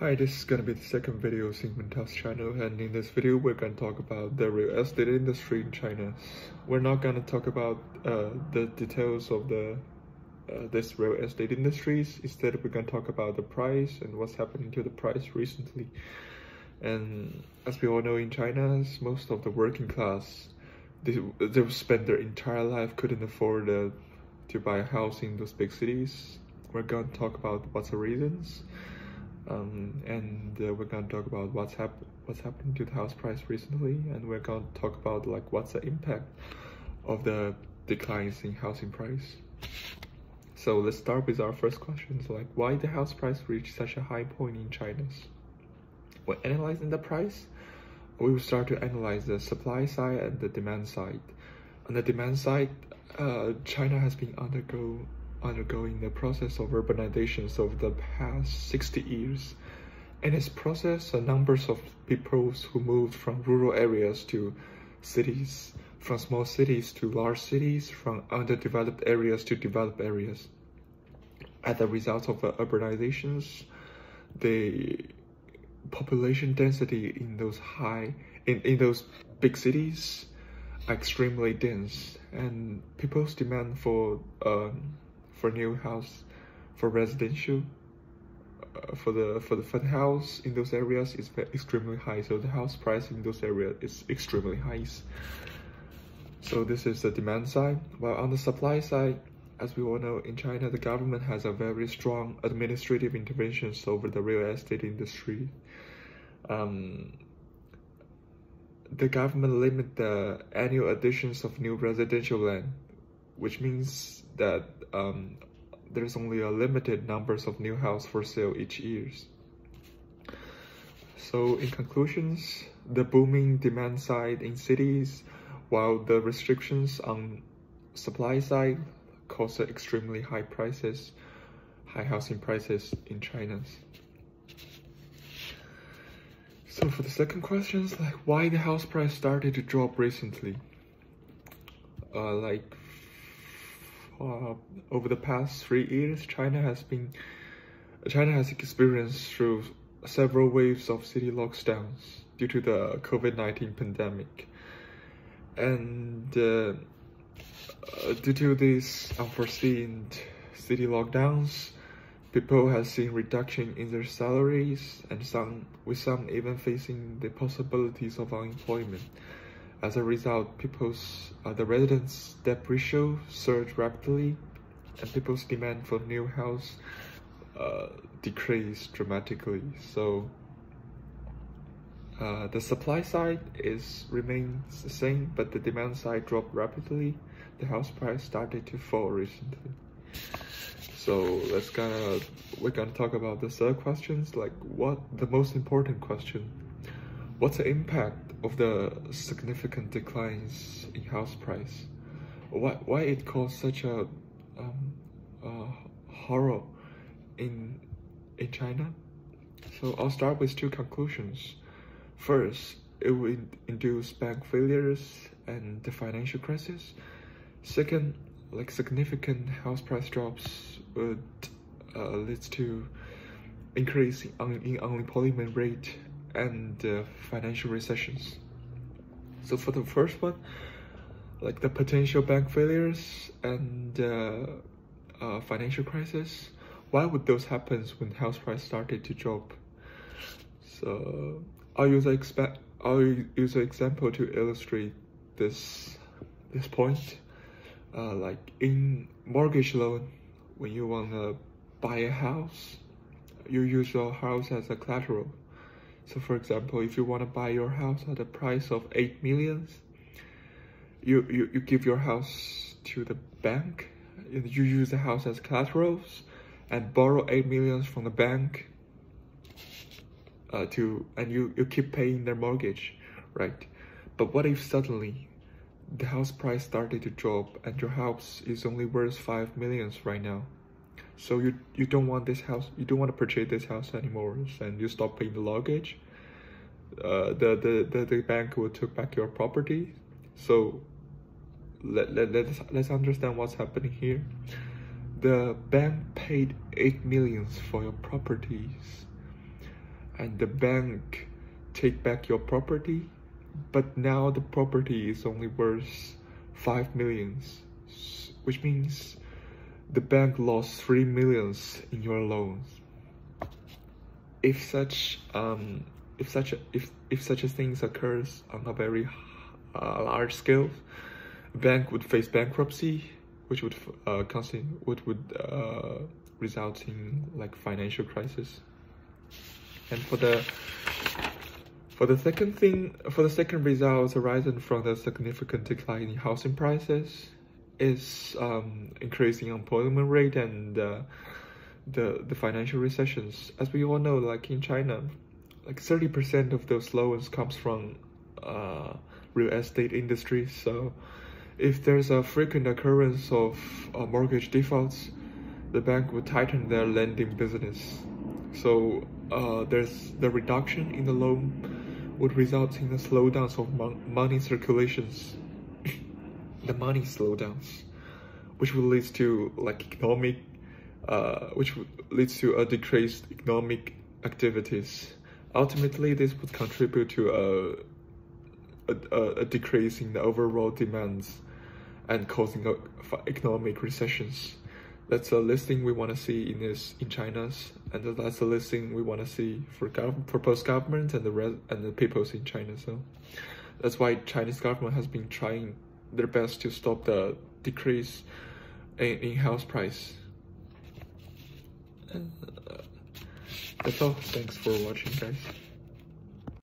Hi, this is gonna be the second video of Sigmund channel and in this video we're gonna talk about the real estate industry in China. We're not gonna talk about uh, the details of the uh, this real estate industries. Instead, we're gonna talk about the price and what's happening to the price recently. And as we all know in China, most of the working class they, they spend their entire life couldn't afford uh, to buy a house in those big cities. We're gonna talk about what's the reasons um, and uh, we're gonna talk about what's hap- what's happening to the house price recently, and we're gonna talk about like what's the impact of the declines in housing price. So let's start with our first questions, like why the house price reached such a high point in China. When analyzing the price, we will start to analyze the supply side and the demand side. On the demand side, uh, China has been undergo undergoing the process of urbanizations over the past 60 years. In this process, a numbers of people who moved from rural areas to cities, from small cities to large cities, from underdeveloped areas to developed areas. As a result of the urbanizations, the population density in those high, in, in those big cities are extremely dense and people's demand for um, for new house for residential uh, for the for the the house in those areas is extremely high. So the house price in those areas is extremely high. So this is the demand side. While on the supply side as we all know in china the government has a very strong administrative interventions over the real estate industry. Um, the government limit the annual additions of new residential land which means that um, there's only a limited numbers of new house for sale each year. So in conclusions, the booming demand side in cities, while the restrictions on supply side cause extremely high prices, high housing prices in China. So for the second question, like why the house price started to drop recently? Uh, like uh, over the past three years, China has been China has experienced through several waves of city lockdowns due to the COVID-19 pandemic. And uh, uh, due to these unforeseen city lockdowns, people have seen reduction in their salaries and some with some even facing the possibilities of unemployment. As a result, people's uh, the residents' debt ratio surged rapidly, and people's demand for new house uh, decreased dramatically. So uh, the supply side is remains the same, but the demand side dropped rapidly. The house price started to fall recently. So let's gonna we're gonna talk about the third questions, like what the most important question. What's the impact of the significant declines in house price. Why, why it caused such a um, uh, horror in, in China? So I'll start with two conclusions. First, it will induce bank failures and the financial crisis. Second, like significant house price drops would uh, lead to increase in, in unemployment rate and uh, financial recessions. So for the first one, like the potential bank failures and uh, uh, financial crisis, why would those happen when house price started to drop? So I'll use an exp I'll use an example to illustrate this this point. Uh, like in mortgage loan, when you wanna buy a house, you use your house as a collateral so for example, if you want to buy your house at a price of 8 millions, you, you, you give your house to the bank, you use the house as collaterals and borrow 8 millions from the bank uh, to, and you, you keep paying their mortgage, right? But what if suddenly the house price started to drop and your house is only worth 5 millions right now? So you you don't want this house you don't want to purchase this house anymore and you stop paying the mortgage uh, the, the the the bank will take back your property. So let, let, let's let's understand what's happening here. The bank paid 8 millions for your properties and the bank take back your property but now the property is only worth 5 millions which means the bank lost 3 millions in your loans. If such um if such if if such a things occurs on a very uh, large scale bank would face bankruptcy which would uh which would uh, result in like financial crisis. And for the for the second thing, for the second result arising from the significant decline in housing prices is um, increasing unemployment rate and uh, the the financial recessions. As we all know, like in China, like 30% of those loans comes from uh, real estate industry. So if there's a frequent occurrence of uh, mortgage defaults, the bank would tighten their lending business. So uh, there's the reduction in the loan would result in the slowdowns of mon money circulations, the money slowdowns, which will lead to like economic, uh, which leads to a decreased economic activities. Ultimately, this would contribute to a, a, a decrease in the overall demands and causing a, economic recessions that's a listing we want to see in this in China's, and that's a listing we want to see for gov for post government and the res and the peoples in China. So that's why Chinese government has been trying their best to stop the decrease in, in house price. Uh, that's all. Thanks for watching, guys.